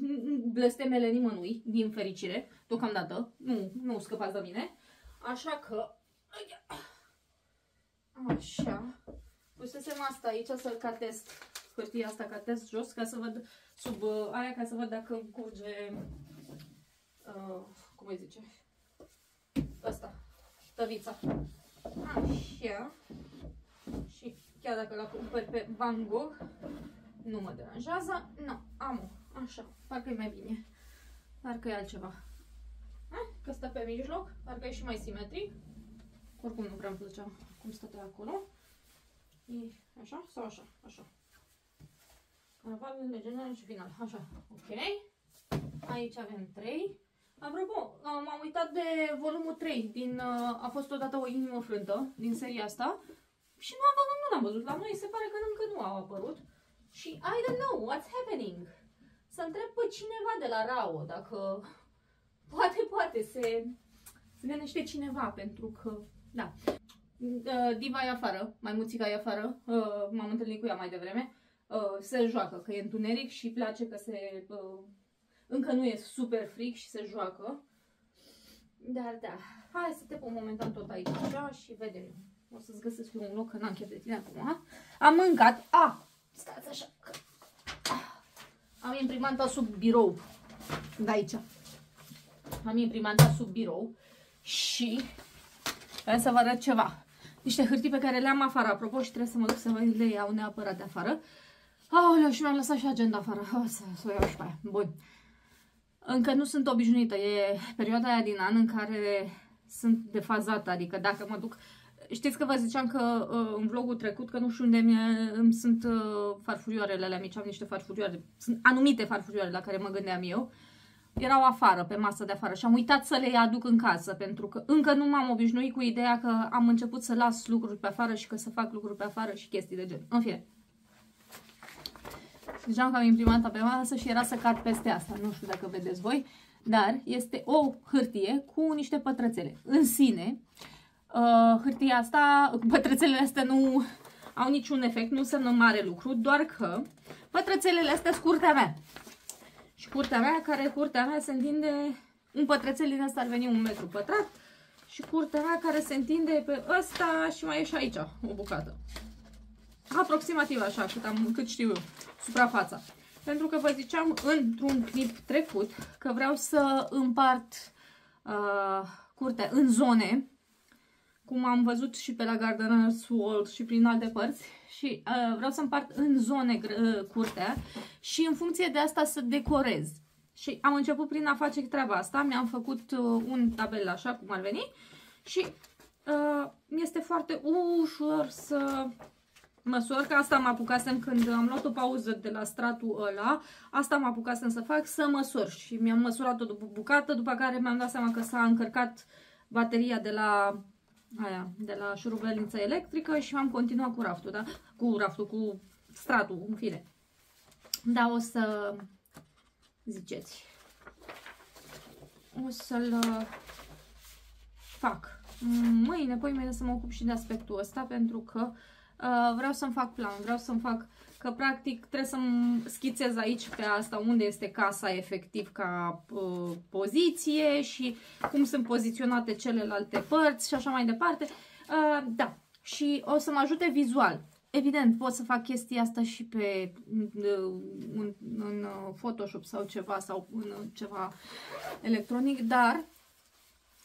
blestemele nimănui, din fericire, deocamdată. Nu, nu scăpați de mine. Așa că... Așa. Pusesem asta aici să-l ca test, hârtia asta ca test jos, ca să văd sub uh, aia, ca să văd dacă îmi curge, uh, cum îi zice, asta, tăvița. Așa. Și chiar dacă la cumpăr pe Van Gogh, nu mă deranjează. Nu, am Așa, parcă e mai bine. Parcă e altceva. Ha? Că stă pe mijloc, parcă e și mai simetric. Oricum nu prea îmi plăcea cum stătea acolo. E așa sau așa? Așa. Carnavalul de general și final. Așa. Ok. Aici avem 3. Apropo, m-am uitat de volumul 3 din, uh, a fost odată o inimă frântă din seria asta și nu am văzut, nu l-am văzut la noi, se pare că încă nu au apărut și I don't know what's happening. Să întreb pe cineva de la RAO dacă poate, poate se, se gândește cineva pentru că, da. Uh, diva e afară, mai muțica e afară, uh, m-am întâlnit cu ea mai devreme, uh, se joacă, că e întuneric și place că se... Încă nu e super fric și se joacă. Dar da, hai să te pun momentan tot aici așa și vedem. O să-ți găsesc eu un loc, că n-am chef de tine acum. Ha? Am mâncat. A, ah, stați așa. Că... Am imprimanta sub birou. De aici. Am imprimanta sub birou și vreau să vă arăt ceva niște hârtii pe care le-am afară, apropo, și trebuie să mă duc să le iau neapărat de afară. Aoleu, și mi-am lăsat și agenda afară. O să, să o iau și pe aia. Bun. Încă nu sunt obișnuită. E perioada aia din an în care sunt defazată. Adică dacă mă duc... Știți că vă ziceam că uh, în vlogul trecut, că nu știu unde îmi sunt uh, farfurioarele alea mici, am niște farfurioare, sunt anumite farfurioare la care mă gândeam eu erau afară, pe masă de afară și am uitat să le aduc în casă pentru că încă nu m-am obișnuit cu ideea că am început să las lucruri pe afară și că să fac lucruri pe afară și chestii de gen. În fine. Ziceam că am imprimat pe masă și era să cad peste asta. Nu știu dacă vedeți voi, dar este o hârtie cu niște pătrățele. În sine, uh, hârtia asta, pătrățelele astea nu au niciun efect, nu înseamnă mare lucru, doar că pătrățelele astea scurtea mea. Și curtea mea, care curtea mea se întinde, un pătrățel din asta ar veni un metru pătrat. Și curtea mea care se întinde pe ăsta și mai e și aici o bucată. Aproximativ așa, cât, am, cât știu eu, suprafața. Pentru că vă ziceam într-un clip trecut că vreau să împart uh, curtea în zone, cum am văzut și pe la Gardener's World și prin alte părți și uh, vreau să împart în zone uh, curtea și în funcție de asta să decorez. Și am început prin a face treaba asta, mi-am făcut uh, un tabel așa cum ar veni. Și uh, este foarte ușor să măsor, că asta mă apucasem când am luat o pauză de la stratul ăla, asta mă apucasem să fac, să măsor. Și mi-am măsurat-o după bucată, după care mi-am dat seama că s-a încărcat bateria de la aia, de la șurubelnița electrică și am continuat cu raftul, da? Cu raftul, cu stratul, în fine. Da, o să ziceți. O să-l uh, fac. Mâine, poi mâine să mă ocup și de aspectul ăsta pentru că uh, vreau să-mi fac plan, vreau să-mi fac că practic trebuie să-mi schițez aici pe asta unde este casa efectiv ca uh, poziție și cum sunt poziționate celelalte părți și așa mai departe. Uh, da, și o să mă ajute vizual. Evident, pot să fac chestia asta și pe uh, în, în Photoshop sau ceva sau în ceva electronic, dar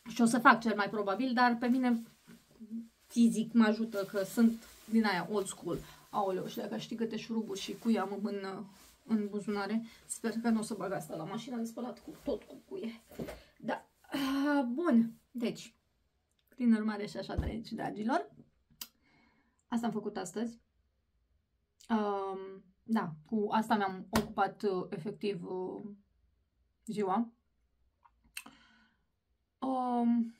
și o să fac cel mai probabil, dar pe mine fizic mă ajută că sunt din aia old school. Aoleu, și dacă știi câte șuruburi și cui am în, în buzunare, sper că nu o să bag asta la mașină de spălat cu tot cu cuie. Da. Ah, bun. Deci, prin urmare și așa, dragi, dragilor, asta am făcut astăzi. Um, da, cu asta mi-am ocupat uh, efectiv uh, ziua. Um,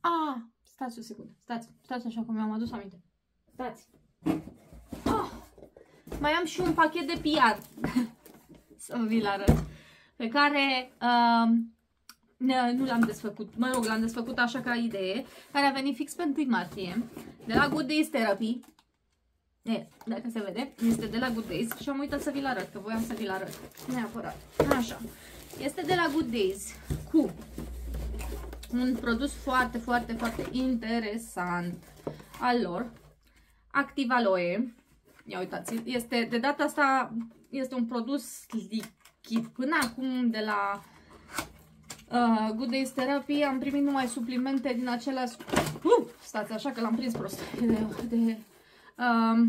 a, stați o secundă, stați, stați așa cum mi-am adus aminte. Stați. Oh, mai am și un pachet de PR [LAUGHS] să vi-l arăt. Pe care um, nu l-am desfăcut, mă rog, l-am desfăcut așa ca idee, care a venit fix pe 1 martie, de la Good Days Therapy. E, dacă se vede, este de la Good Days și am uitat să vi-l arăt, că voiam să vi-l arăt. Neapărat. Așa. Este de la Good Days cu un produs foarte, foarte, foarte interesant al lor. Activ Aloe. Ia uitați, este, de data asta este un produs lichid. Până acum de la uh, Good Days Therapy am primit numai suplimente din aceleași... Uh, stați așa că l-am prins prost. De, de, uh,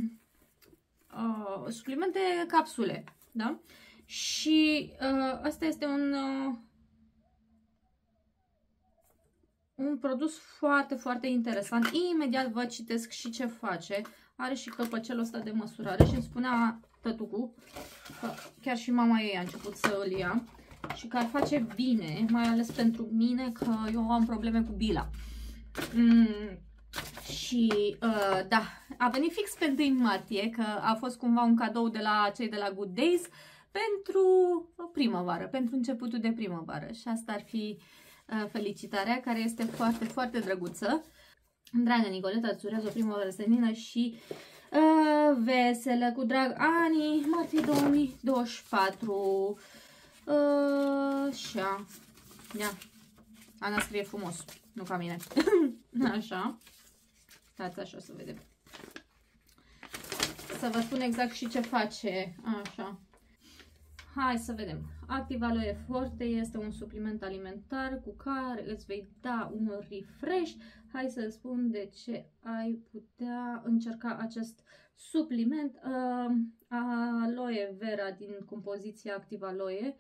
uh, suplimente capsule. Da? Și uh, asta este un... Uh, un produs foarte, foarte interesant. Imediat vă citesc și ce face. Are și căpăcelul ăsta de măsurare și îmi spunea tătucu că chiar și mama ei a început să îl ia și că ar face bine, mai ales pentru mine, că eu am probleme cu bila. Mm, și uh, da, a venit fix pe 1 martie, că a fost cumva un cadou de la cei de la Good Days pentru primăvară, pentru începutul de primăvară. Și asta ar fi uh, Uh, felicitarea, care este foarte, foarte drăguță. Dragă Nicoleta, îți urez o primăvară senină și uh, veselă, cu drag Ani, martie 2024. Uh, așa. Ia. Ana scrie frumos, nu ca mine. [LAUGHS] așa. Stați așa să vedem. Să vă spun exact și ce face. Așa. Hai să vedem. Activ Aloe Forte este un supliment alimentar cu care îți vei da un refresh. Hai să spun de ce ai putea încerca acest supliment. Uh, aloe Vera din compoziția Activ Aloe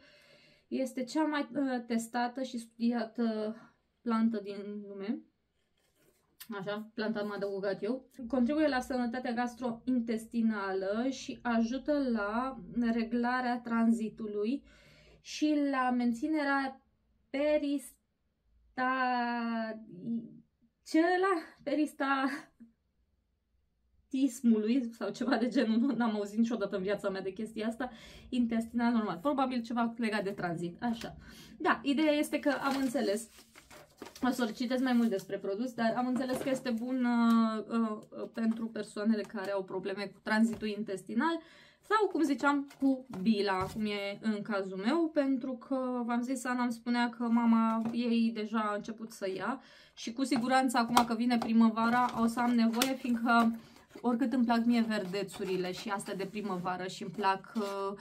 este cea mai uh, testată și studiată plantă din lume așa, planta am adăugat eu, contribuie la sănătatea gastrointestinală și ajută la reglarea tranzitului și la menținerea perista... Ce la? Perista tismului sau ceva de genul, nu am auzit niciodată în viața mea de chestia asta, intestinal normal. Probabil ceva legat de tranzit, așa. Da, ideea este că am înțeles o să citesc mai mult despre produs, dar am înțeles că este bun uh, uh, pentru persoanele care au probleme cu tranzitul intestinal sau, cum ziceam, cu bila, cum e în cazul meu, pentru că v-am zis, Ana îmi spunea că mama ei deja a început să ia și cu siguranță acum că vine primăvara o să am nevoie, fiindcă oricât îmi plac mie verdețurile și astea de primăvară și îmi plac uh,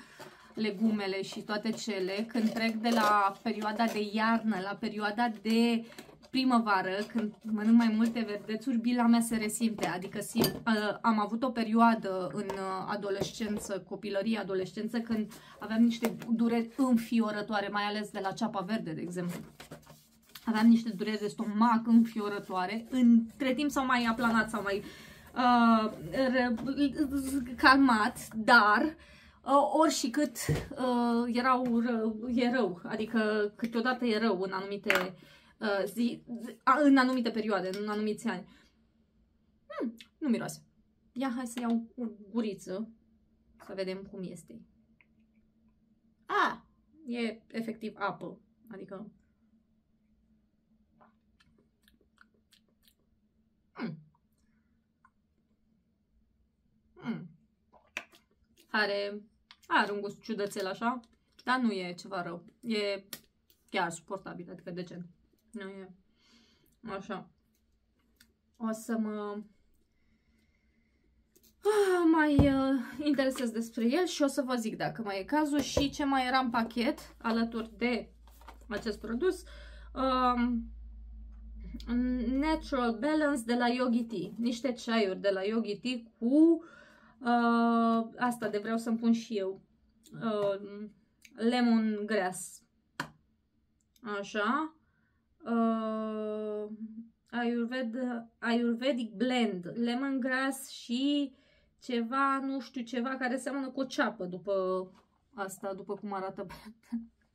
legumele și toate cele, când trec de la perioada de iarnă la perioada de primăvară, când mănânc mai multe verdețuri, bila mea se resimte, adică simt. Am avut o perioadă în uh, adolescență, copilărie, adolescență, când aveam niște dureri înfiorătoare, mai ales de la ceapa verde, de exemplu. Aveam niște dureri de stomac înfiorătoare, între timp s-au mai aplanat, s-au mai uh, calmat, dar uh, ori și cât uh, erau rău, e rău, adică câteodată e rău în anumite uh, zi, în anumite perioade, în anumiți ani. Hmm, nu miroase. Ia, hai să iau o guriță să vedem cum este. A, e efectiv apă, adică Mm. Mm. Are, are un gust ciudățel așa, dar nu e ceva rău. E chiar suportabil, adică decent. Nu e așa. O să mă ah, mai uh, interesez despre el și o să vă zic dacă mai e cazul și ce mai era în pachet alături de acest produs. Um, Natural Balance de la Yogi Tea. Niște ceaiuri de la Yogi Tea cu uh, asta de vreau să-mi pun și eu. Uh, lemon grass. Așa. Uh, Ayurved, Ayurvedic blend. Lemongrass și ceva, nu știu, ceva care seamănă cu o ceapă după asta, după cum arată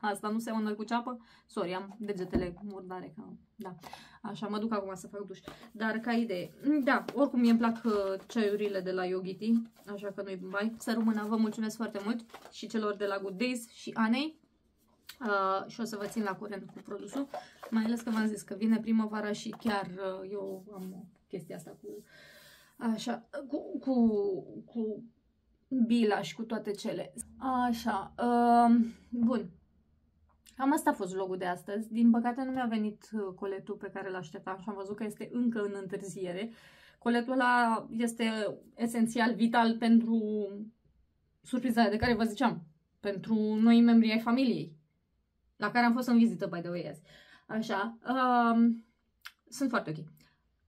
Asta nu seamănă cu ceapă? Sorry, am degetele murdare. Ca... Da. Așa, mă duc acum să fac duș. Dar ca idee. Da, oricum mie îmi plac uh, ceaiurile de la Yogiti. Așa că nu-i bai. Să rămână, vă mulțumesc foarte mult. Și celor de la Good Days și Anei. Uh, și o să vă țin la curent cu produsul. Mai ales că v-am zis că vine primăvara și chiar uh, eu am chestia asta cu așa, cu, cu, cu bila și cu toate cele. Așa, uh, bun. Cam asta a fost vlogul de astăzi. Din păcate nu mi-a venit uh, coletul pe care l-așteptam și am văzut că este încă în întârziere. Coletul ăla este esențial, vital pentru surpriza de care vă ziceam. Pentru noi membri ai familiei. La care am fost în vizită, by the way, azi. Așa. Uh, sunt foarte ok.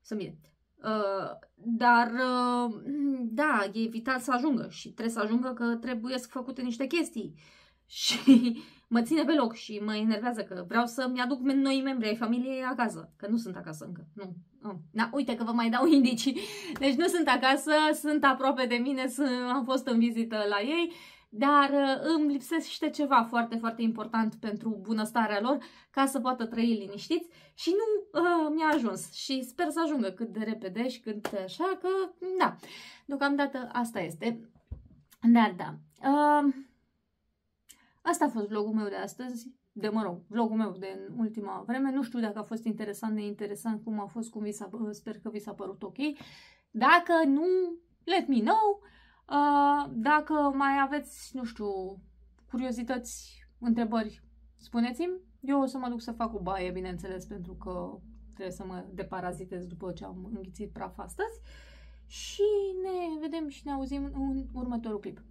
Sunt bine. Uh, dar, uh, da, e vital să ajungă și trebuie să ajungă că trebuie să făcute niște chestii. [LAUGHS] Și mă ține pe loc și mă enervează că vreau să-mi aduc noi membri ai familiei acasă, că nu sunt acasă încă. Nu. Oh. Da, uite că vă mai dau [LAUGHS] indicii. Deci nu sunt acasă, sunt aproape de mine, sunt, am fost în vizită la ei, dar uh, îmi lipsește ceva foarte, foarte important pentru bunăstarea lor, ca să poată trăi liniștiți și nu uh, mi-a ajuns și sper să ajungă cât de repede și cât așa, că da, deocamdată asta este. Dar da, uh, Asta a fost vlogul meu de astăzi, de mă rog, vlogul meu de în ultima vreme. Nu știu dacă a fost interesant, neinteresant, cum a fost, cum vi s-a, sper că vi s-a părut ok. Dacă nu, let me know. Uh, dacă mai aveți, nu știu, curiozități, întrebări, spuneți-mi. Eu o să mă duc să fac o baie, bineînțeles, pentru că trebuie să mă deparazitez după ce am înghițit praf astăzi. Și ne vedem și ne auzim în următorul clip.